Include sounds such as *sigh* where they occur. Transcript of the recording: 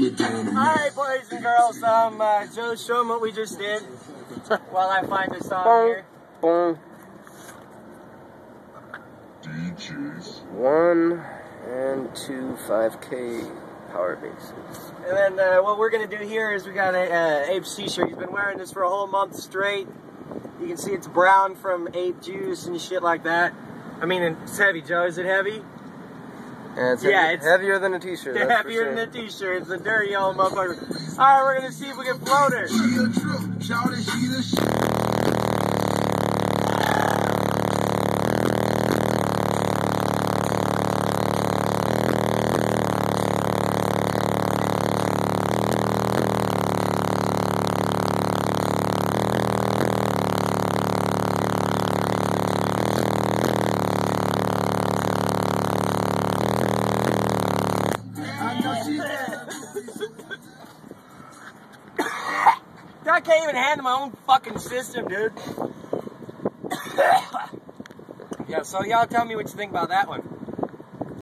Alright, boys and girls, um, uh, Joe, show them what we just did *laughs* while I find the song here. Boom. DJs. One and two 5K Power Basses. And then uh, what we're going to do here is we got a uh, Ape's t-shirt. He's been wearing this for a whole month straight. You can see it's brown from ape juice and shit like that. I mean, it's heavy, Joe. Is it heavy? Yeah, it's, Yeah, heavy- it's- heavier than a t-shirt. that's for Heavier sure. than a t-shirt. It's a dirty old motherfucker. Alright, we're going to see if we can float her. I can't even handle my own fucking system, dude. *coughs* yeah, so y'all tell me what you think about that one.